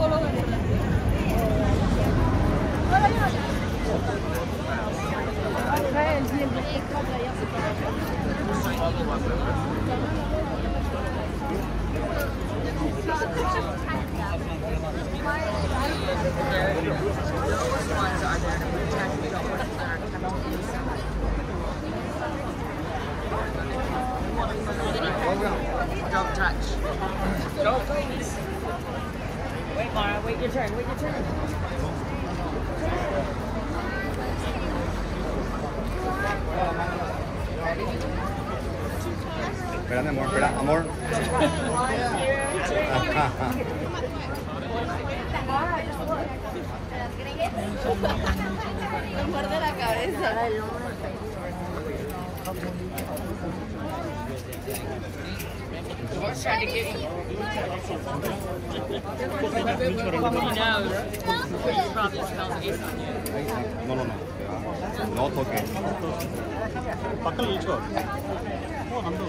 在啦，就在高楼那里。Don't touch. Don't please. Wait, Mara. Wait Turn. Wait turn. Espera, amor, espera, amor. What's trying to get you? He knows. He probably smells ace on you. No, no, no. espera. No toque. పక్కన నిల్చో ఓ నందు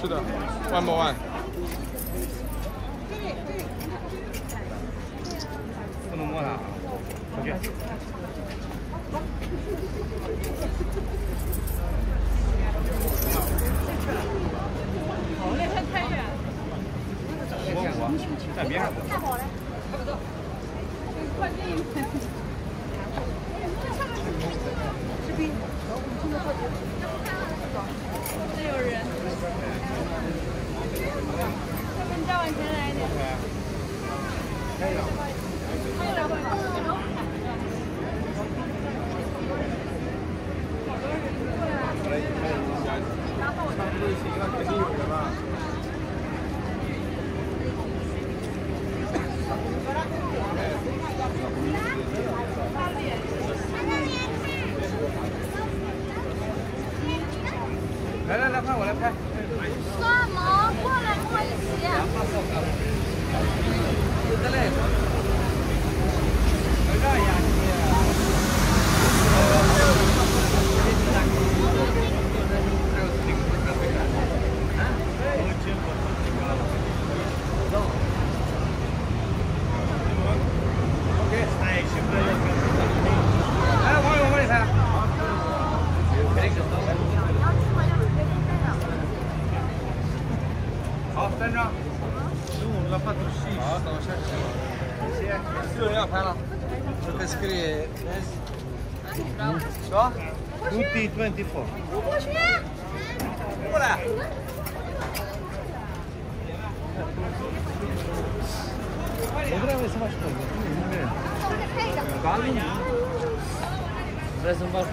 是的，玩不玩？不能摸它，同学。好，那太远。我，在边上。太好了，看不。快进。Đây. scrie? Što? Duty 24. Ora! Pozdravljaj se vaš pogled. Balin? Ne znam baš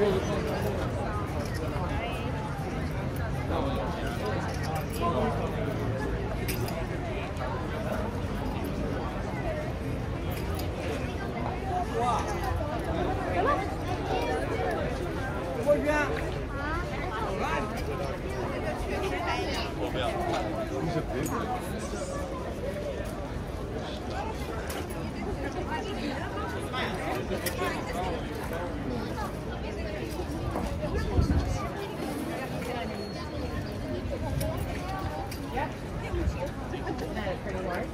Yeah, that pretty work.